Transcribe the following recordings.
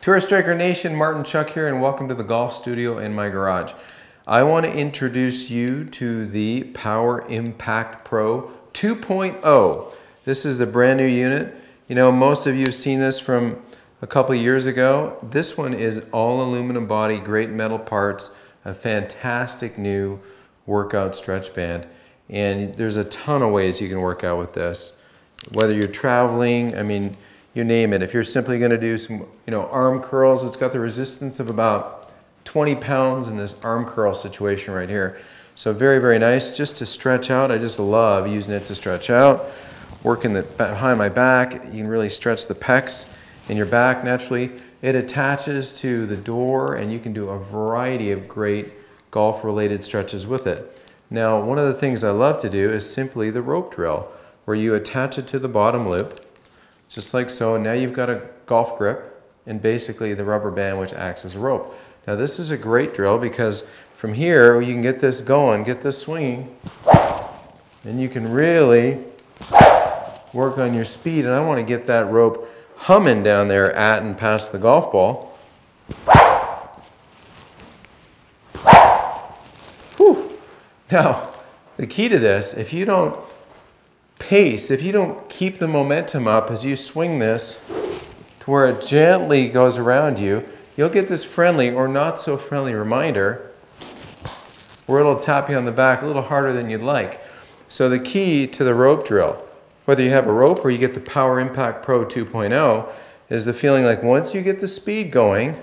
Tour Striker Nation, Martin Chuck here, and welcome to the golf studio in my garage. I want to introduce you to the Power Impact Pro 2.0. This is the brand new unit. You know, most of you have seen this from a couple years ago. This one is all aluminum body, great metal parts, a fantastic new workout stretch band. And there's a ton of ways you can work out with this. Whether you're traveling, I mean, you name it. If you're simply going to do some, you know, arm curls, it's got the resistance of about 20 pounds in this arm curl situation right here. So very, very nice just to stretch out. I just love using it to stretch out. Working the behind my back, you can really stretch the pecs in your back naturally. It attaches to the door and you can do a variety of great golf related stretches with it. Now, one of the things I love to do is simply the rope drill where you attach it to the bottom loop just like so. Now you've got a golf grip and basically the rubber band which acts as a rope. Now this is a great drill because from here you can get this going, get this swinging, and you can really work on your speed. And I want to get that rope humming down there at and past the golf ball. Whew. Now, the key to this, if you don't pace, if you don't keep the momentum up as you swing this to where it gently goes around you, you'll get this friendly or not so friendly reminder where it'll tap you on the back a little harder than you'd like. So the key to the rope drill, whether you have a rope or you get the Power Impact Pro 2.0, is the feeling like once you get the speed going,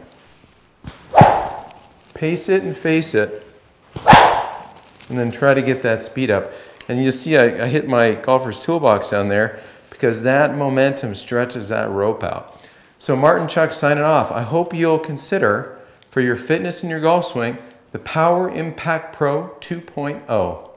pace it and face it, and then try to get that speed up. And you see I, I hit my golfer's toolbox down there because that momentum stretches that rope out. So Martin Chuck signing off. I hope you'll consider for your fitness and your golf swing the Power Impact Pro 2.0.